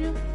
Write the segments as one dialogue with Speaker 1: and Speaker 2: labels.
Speaker 1: you.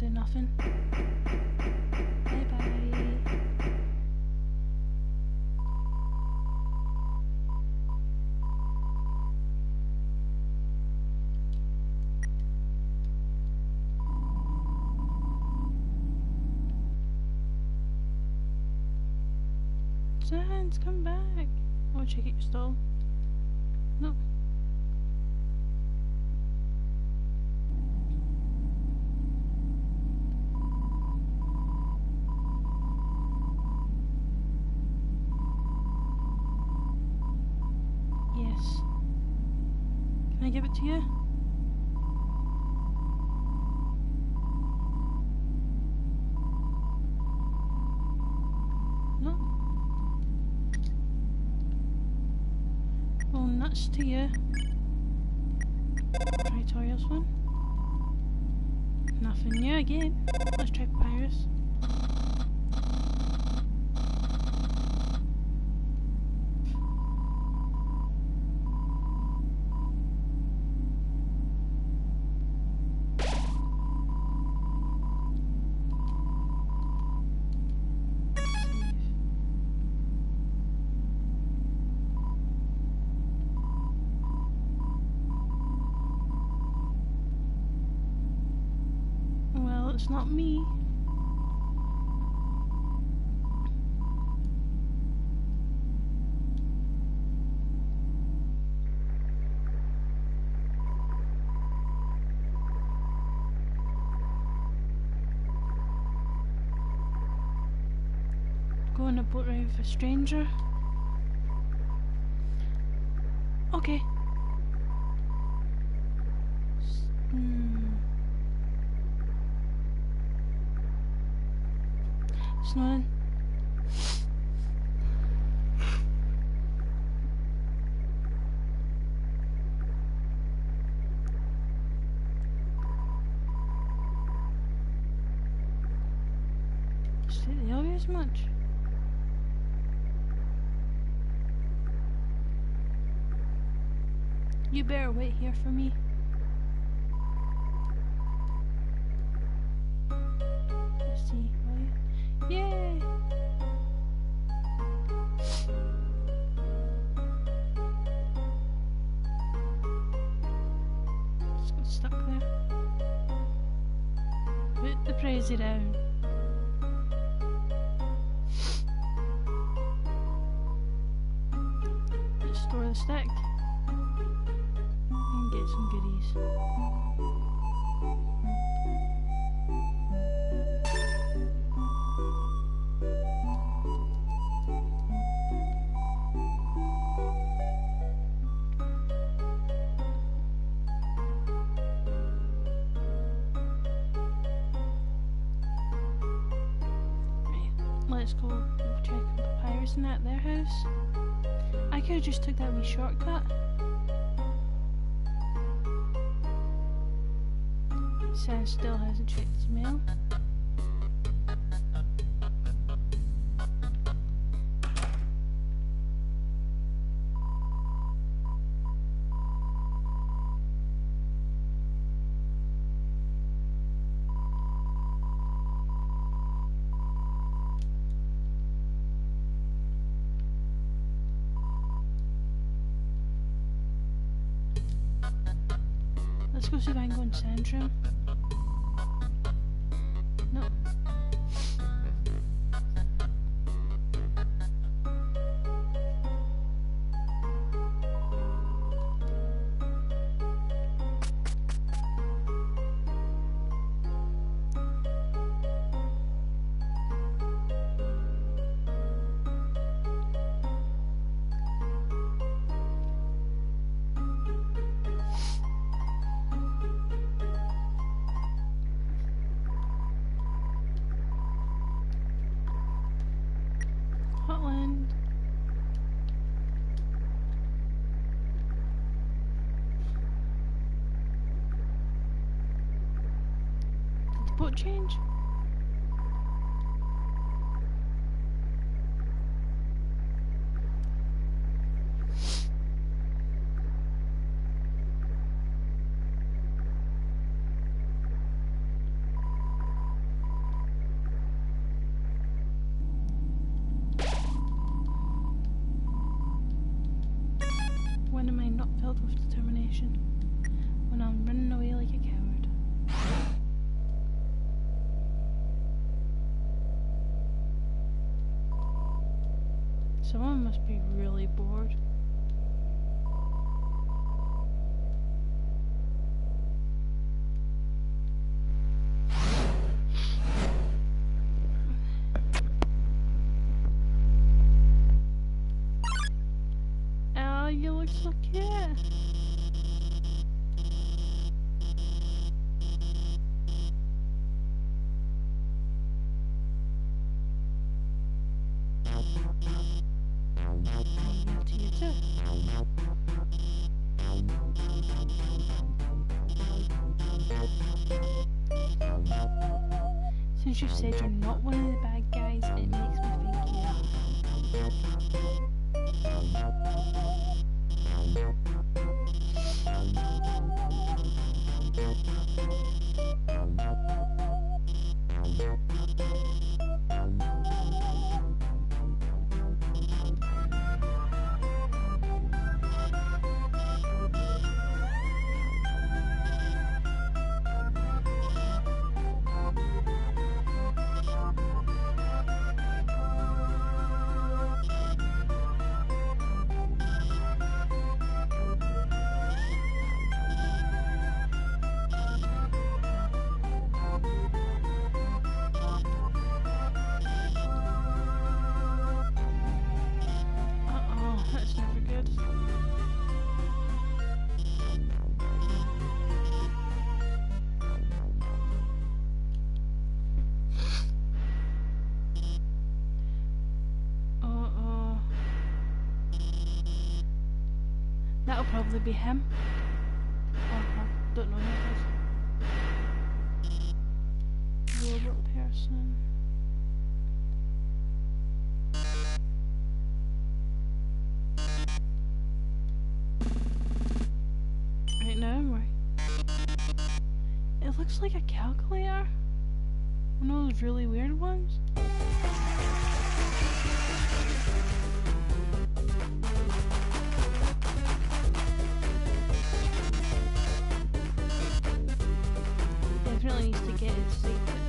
Speaker 1: Do nothing. Bye bye. Sans, come back. Oh, check it, you stole. No. Yes. Can I give it to you? No. Oh, nuts to you. Try Toriel's one. Nothing new again. Let's try Papyrus. It's not me. Go on a boat ride with a stranger. Okay. S- Hmm. Snowing. State the obvious much. You better wait here for me. Yay! Just got stuck there. Put the crazy down. Let's store the stick. And get some goodies. Let's go check on Papyrus and at their house. I could have just took that wee shortcut. Sans still hasn't checked his mail. Let's go see if I can go in Sans's change. When am I not filled with determination? Someone must be really bored. Since you've said you're not one of the bad guys, it makes me think you are. That'll probably be him. Oh, or her. Don't know who it is. Robot person. Right now, I'm It looks like a calculator. One of those really weird ones. Definitely needs to get his secret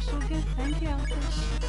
Speaker 1: 收听，再见。